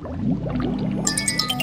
Música